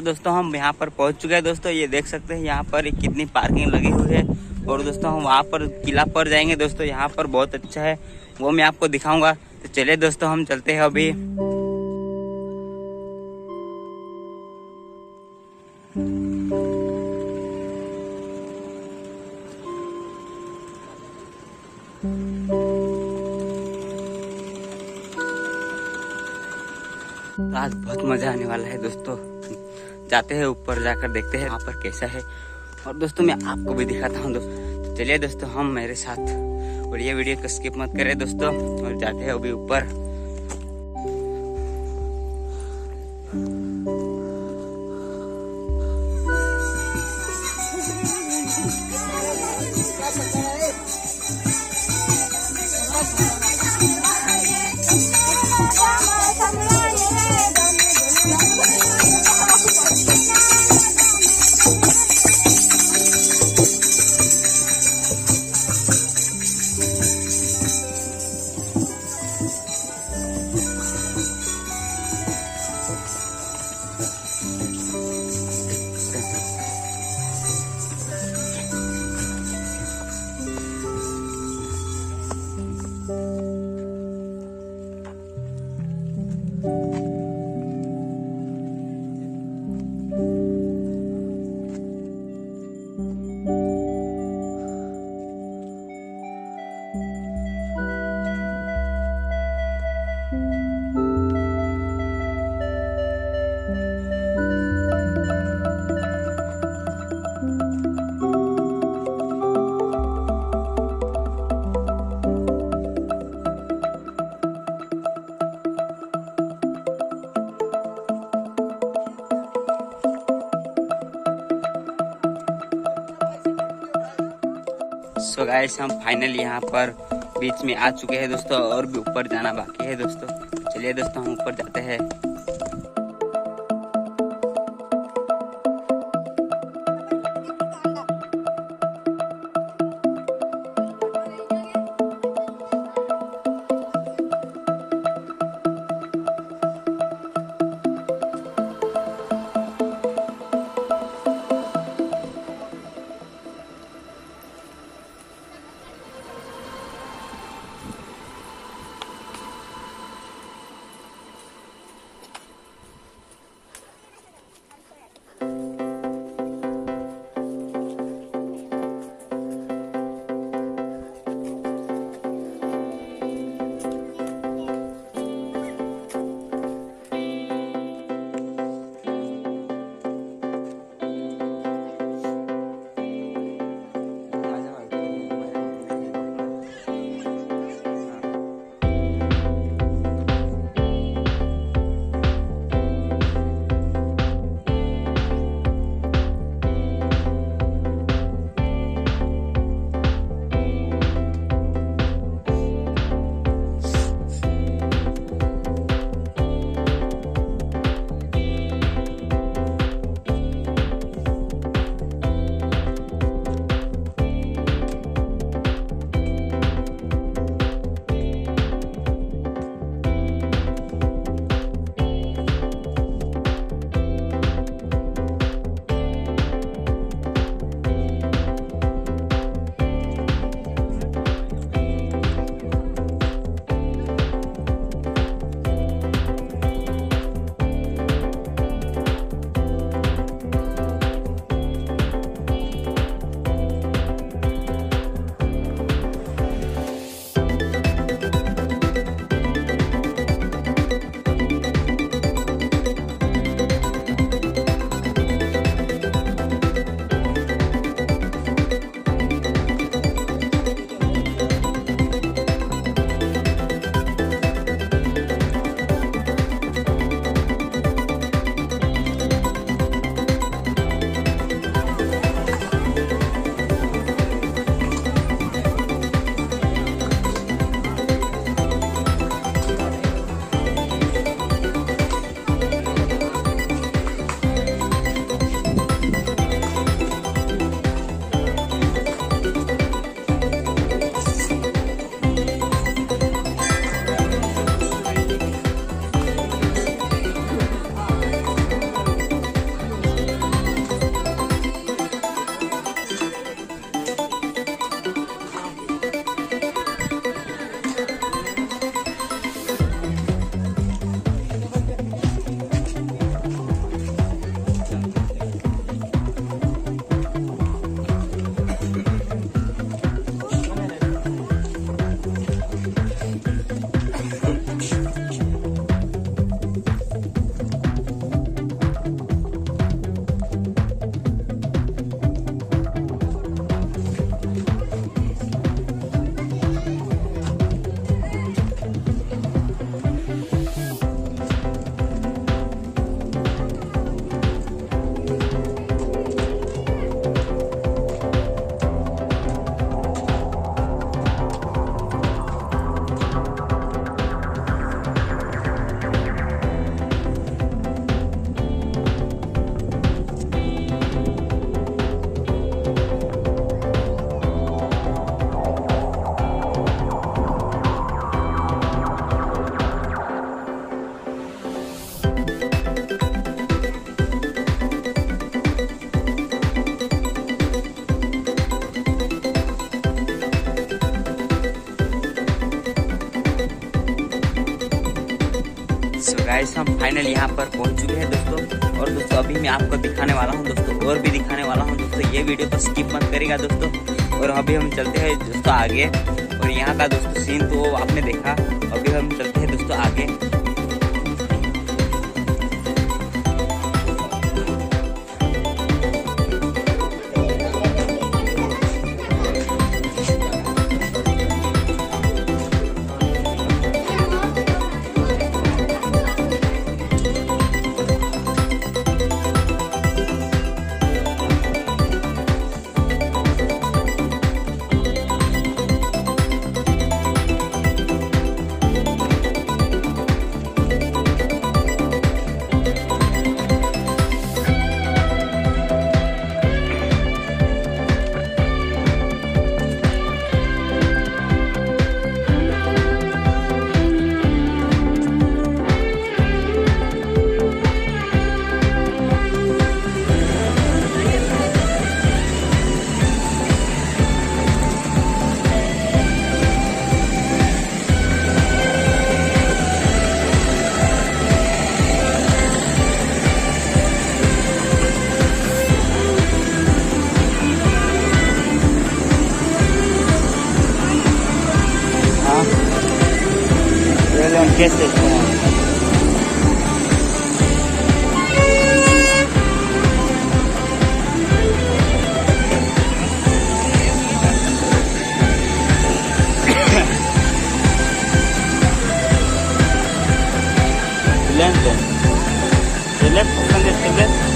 तो दोस्तों हम यहाँ पर पहुँच चुके हैं। दोस्तों ये देख सकते हैं यहाँ पर कितनी पार्किंग लगी हुई है। और दोस्तों हम वहाँ पर किला पर जाएँगे। दोस्तों यहाँ पर बहुत अच्छा है। वो मैं आपको दिखाऊँगा। तो चलिए दोस्तों हम चलते हैं अभी। तो आज बहुत मज़ा आने वाला है दोस्तों। जाते हैं ऊपर जाकर देखते हैं वहाँ पर कैसा है। और दोस्तों, मैं आपको भी दिखाता हूँ, दोस्तों। तो चलिए दोस्तों, हम मेरे साथ और ये वीडियो को स्किप मत करें, दोस्तों, और जाते हैं अभी ऊपर। सो गाइस हम फाइनल यहाँ पर बीच में आ चुके हैं दोस्तों, और भी ऊपर जाना बाकी है दोस्तों। चलिए दोस्तों, हम ऊपर जाते हैं। फाइनल यहाँ पर पहुँच चुके हैं दोस्तों। और दोस्तों, अभी मैं आपको दिखाने वाला हूँ, दोस्तों, और भी दिखाने वाला हूँ। दोस्तों, ये वीडियो तो स्किप मत करेगा दोस्तों। और अभी हम चलते हैं दोस्तों आगे। और यहाँ का दोस्तों सीन तो आपने देखा। अभी हम चलते हैं दोस्तों आगे। paquetes. Lento. Teléfono, ¿dónde